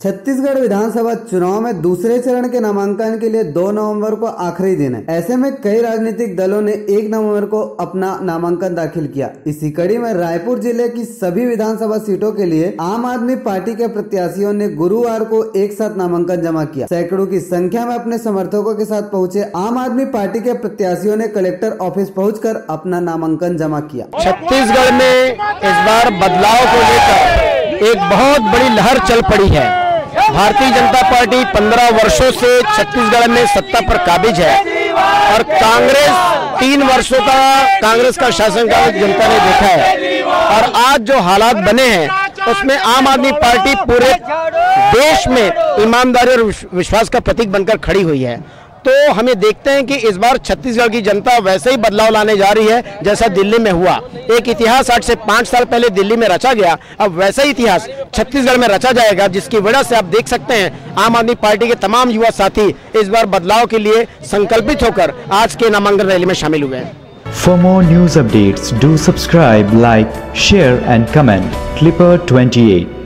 छत्तीसगढ़ विधानसभा चुनाव में दूसरे चरण के नामांकन के लिए 2 नवंबर को आखिरी दिन है। ऐसे में कई राजनीतिक दलों ने 1 नवंबर को अपना नामांकन दाखिल किया। इसी कड़ी में रायपुर ज़िले की सभी विधानसभा सीटों के लिए आम आदमी पार्टी के प्रत्याशियों ने गुरुवार को एक साथ नामांकन जमा किया। सैकड़ों की संख्या में अपने समर्थकों के साथ पहुँचे आम आदमी पार्टी के प्रत्याशियों ने कलेक्टर ऑफ़िस पहुँच अपना नामांकन जमा किया। छत्तीसगढ़ में इस बार बदलाव को लेकर एक बहुत बड़ी लहर चल पड़ी है। भारतीय जनता पार्टी 15 वर्षों से छत्तीसगढ़ में सत्ता पर काबिज है और कांग्रेस तीन वर्षों का कांग्रेस का शासनकाल जनता ने देखा है। और आज जो हालात बने हैं, उसमें आम आदमी पार्टी पूरे देश में ईमानदारी और विश्वास का प्रतीक बनकर खड़ी हुई है। तो हमें देखते हैं कि इस बार छत्तीसगढ़ की जनता वैसे ही बदलाव लाने जा रही है जैसा दिल्ली में हुआ। एक इतिहास आठ से पाँच साल पहले दिल्ली में रचा गया अब वैसा ही इतिहास छत्तीसगढ़ में रचा जाएगा जिसकी वजह से आप देख सकते हैं आम आदमी पार्टी के तमाम युवा साथी इस बार बदलाव के लिए संकल्पित होकर आज के नामांकन रैली में शामिल हुए हैं। For more news updates, do subscribe, like, share and comment. Clipper 28